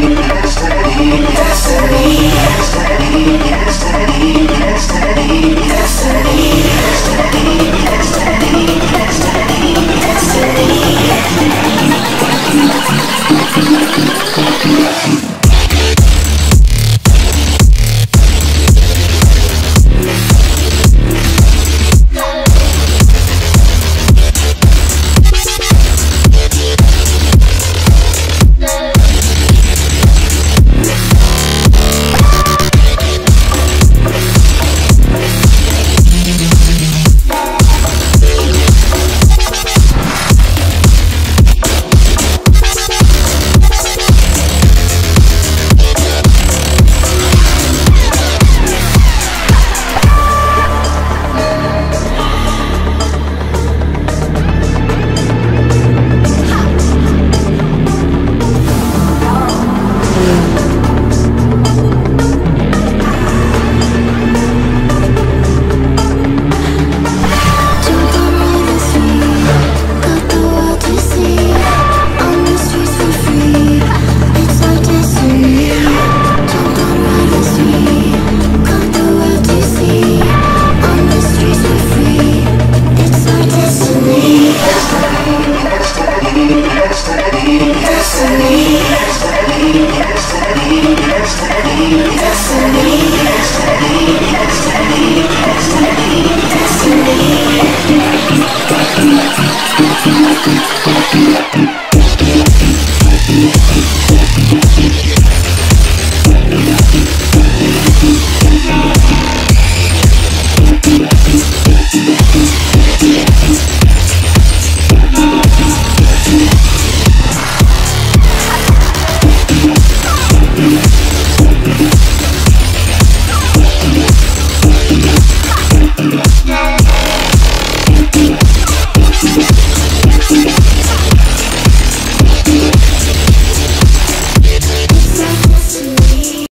destiny, destiny. Destiny, destiny, destiny, destiny, destiny, destiny, destiny, destiny.